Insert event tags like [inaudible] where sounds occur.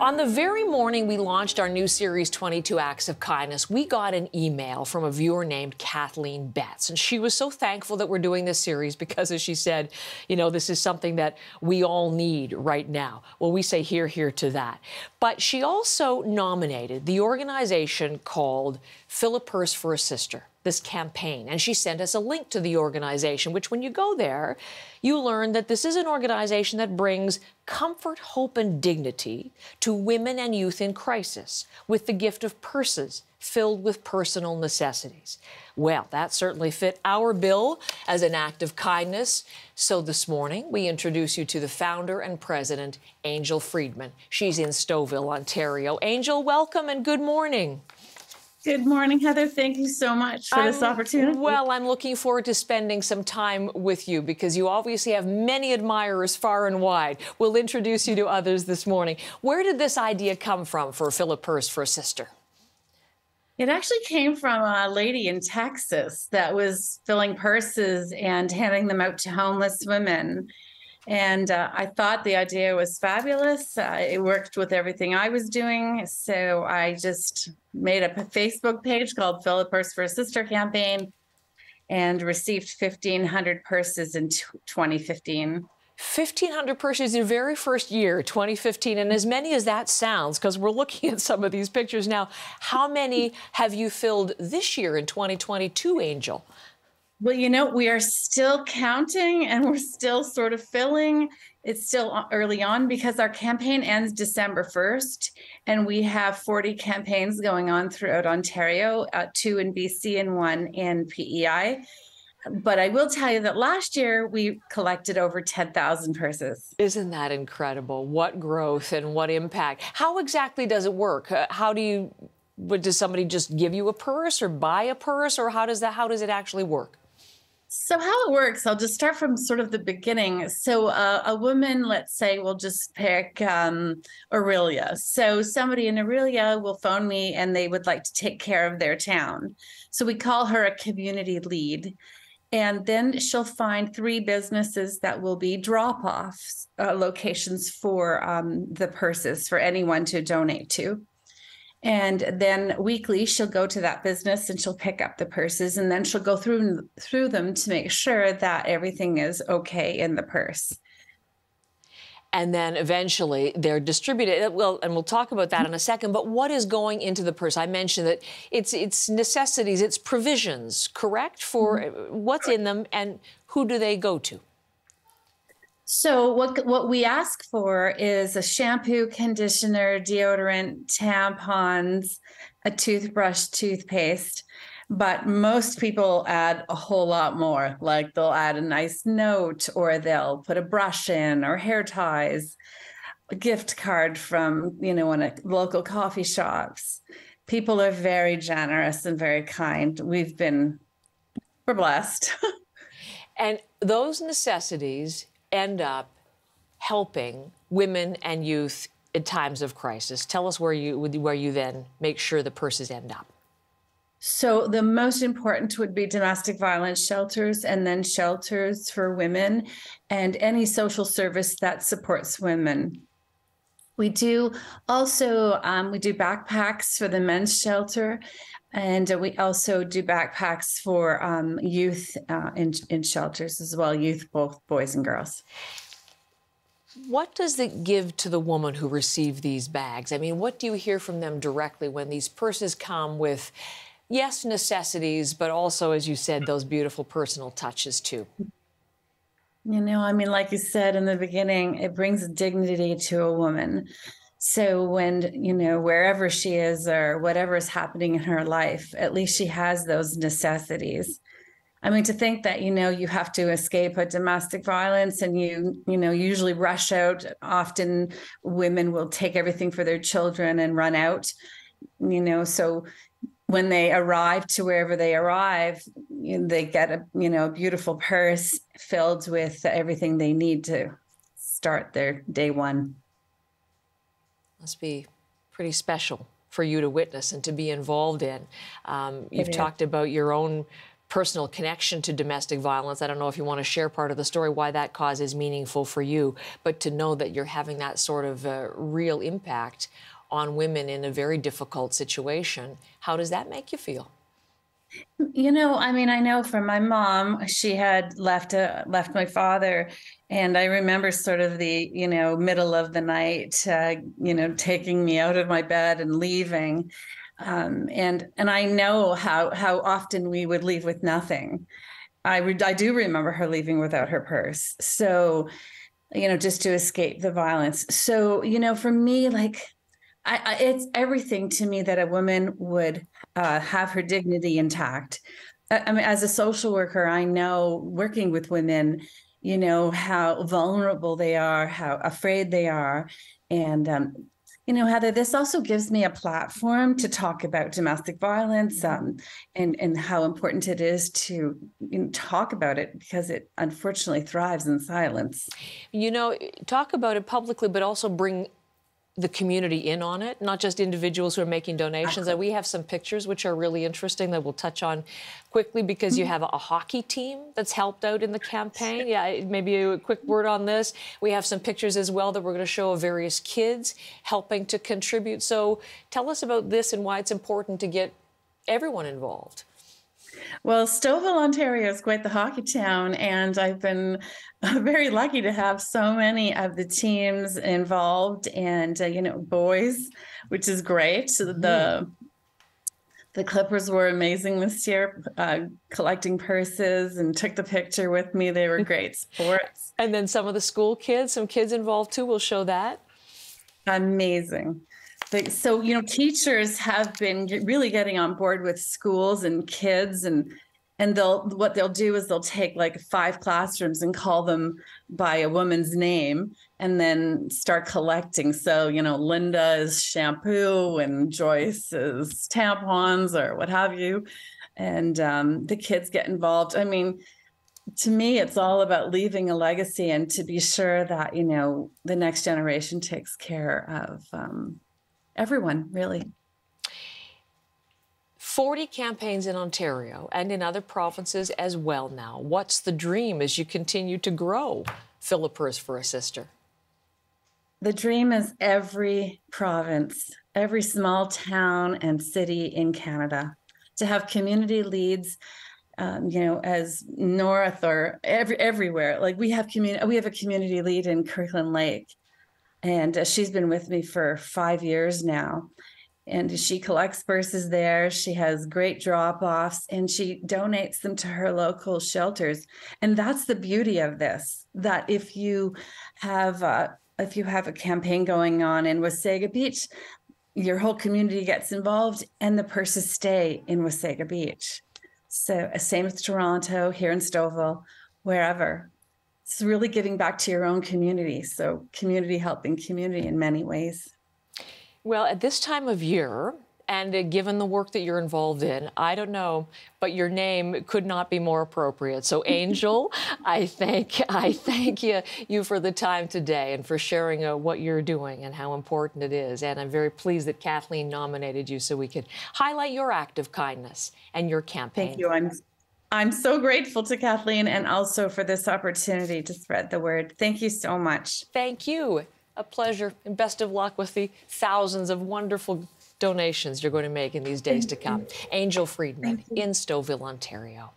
On the very morning we launched our new series, 22 Acts of Kindness, we got an email from a viewer named Kathleen Betts. And she was so thankful that we're doing this series because, as she said, you know, this is something that we all need right now. Well, we say here, here to that. But she also nominated the organization called a Purse for a Sister this campaign. And she sent us a link to the organization, which, when you go there, you learn that this is an organization that brings comfort, hope, and dignity to women and youth in crisis with the gift of purses filled with personal necessities. Well, that certainly fit our bill as an act of kindness. So this morning, we introduce you to the founder and president, Angel Freedman. She's in Stouffville, Ontario. Angel, welcome and good morning. Good morning, Heather. Thank you so much for I'm, this opportunity. Well, I'm looking forward to spending some time with you because you obviously have many admirers far and wide. We'll introduce you to others this morning. Where did this idea come from for Fill a Purse for a Sister? It actually came from a lady in Texas that was filling purses and handing them out to homeless women. And uh, I thought the idea was fabulous. Uh, it worked with everything I was doing. So I just made up a Facebook page called Fill a Purse for a Sister campaign and received 1,500 purses in t- 2015. 1,500 purses your very first year, 2015. And as many as that sounds, because we're looking at some of these pictures now, how many have you filled this year in 2022, Angel? Well, you know, we are still counting and we're still sort of filling. It's still early on because our campaign ends December 1st, and we have 40 campaigns going on throughout Ontario, uh, two in BC and one in PEI. But I will tell you that last year we collected over 10,000 purses. Isn't that incredible? What growth and what impact. How exactly does it work? Uh, how do you, does somebody just give you a purse or buy a purse or how does that, how does it actually work? So, how it works, I'll just start from sort of the beginning. So, uh, a woman, let's say, will just pick um, Orillia. So, somebody in Orillia will phone me and they would like to take care of their town. So, we call her a community lead. And then she'll find three businesses that will be drop off uh, locations for um, the purses for anyone to donate to. And then weekly she'll go to that business and she'll pick up the purses and then she'll go through through them to make sure that everything is okay in the purse and then eventually they're distributed. Well, and we'll talk about that in a second. But what is going into the purse? I mentioned that it's it's necessities, it's provisions, correct, for mm-hmm. what's in them, and who do they go to? So what what we ask for is a shampoo, conditioner, deodorant, tampons, a toothbrush, toothpaste. But most people add a whole lot more. Like they'll add a nice note or they'll put a brush in or hair ties, a gift card from, you know, one of local coffee shops. People are very generous and very kind. We've been we're blessed. [laughs] and those necessities end up helping women and youth in times of crisis. Tell us where you where you then make sure the purses end up. So the most important would be domestic violence shelters and then shelters for women and any social service that supports women. We do also um, we do backpacks for the men's shelter and we also do backpacks for um, youth uh, in, in shelters as well, youth, both boys and girls. What does it give to the woman who received these bags? I mean, what do you hear from them directly when these purses come with, yes, necessities, but also, as you said, those beautiful personal touches too? You know, I mean, like you said in the beginning, it brings dignity to a woman. So when, you know, wherever she is or whatever is happening in her life, at least she has those necessities. I mean, to think that, you know, you have to escape a domestic violence and you, you know, usually rush out. Often women will take everything for their children and run out, you know, so when they arrive to wherever they arrive, they get a, you know, a beautiful purse filled with everything they need to start their day one. Must be pretty special for you to witness and to be involved in. Um, you've talked about your own personal connection to domestic violence. I don't know if you want to share part of the story, why that cause is meaningful for you, but to know that you're having that sort of uh, real impact on women in a very difficult situation, how does that make you feel? You know, I mean, I know from my mom, she had left uh, left my father, and I remember sort of the you know middle of the night, uh, you know, taking me out of my bed and leaving, um, and and I know how how often we would leave with nothing. I would I do remember her leaving without her purse. So, you know, just to escape the violence. So, you know, for me, like I, I, it's everything to me that a woman would uh, have her dignity intact. I, I mean, as a social worker, I know working with women, you know how vulnerable they are, how afraid they are, and um, you know, Heather, this also gives me a platform to talk about domestic violence um, and and how important it is to you know, talk about it because it unfortunately thrives in silence. You know, talk about it publicly, but also bring the community in on it, not just individuals who are making donations. And we have some pictures which are really interesting that we'll touch on quickly because you mm-hmm. have a, a hockey team that's helped out in the campaign. Yeah, maybe a quick word on this. We have some pictures as well that we're going to show of various kids helping to contribute. So tell us about this and why it's important to get everyone involved. Well, Stouffville, Ontario is quite the hockey town, and I've been [laughs] very lucky to have so many of the teams involved and, uh, you know, boys, which is great. Mm-hmm. The the Clippers were amazing this year, uh, collecting purses and took the picture with me. They were [laughs] great sports. and then some of the school kids, some kids involved too. We'll show that. Amazing so you know teachers have been really getting on board with schools and kids and and they'll what they'll do is they'll take like five classrooms and call them by a woman's name and then start collecting. So you know linda is shampoo and joyce is tampons or what have you. And um, the kids get involved. I mean to me it's all about leaving a legacy and to be sure that you know the next generation takes care of um, everyone, really. 40 campaigns in Ontario and in other provinces as well now. What's the dream as you continue to grow Fill a Purse for a Sister? The dream is every province, every small town and city in Canada to have community leads um, you know, as north or every everywhere. Like we have community, we have a community lead in Kirkland Lake, and uh, she's been with me for five years now. And she collects purses there. She has great drop offs and she donates them to her local shelters. And that's the beauty of this that if you have a, if you have a campaign going on in wasaga beach your whole community gets involved and the purses stay in wasaga beach. So uh, same with toronto here in stouffville wherever it's really giving back to your own community. So, community helping community in many ways. Well, at this time of year, and uh, given the work that you're involved in, I don't know, but your name could not be more appropriate. So, Angel, [laughs] I thank I thank you you for the time today and for sharing uh, what you're doing and how important it is. And I'm very pleased that Kathleen nominated you so we could highlight your act of kindness and your campaign. Thank you. I'm I'm so grateful to Kathleen and also for this opportunity to spread the word. Thank you so much. Thank you. A pleasure. And best of luck with the thousands of wonderful donations you're going to make in these days to come. Angel Freedman in Stouffville, Ontario.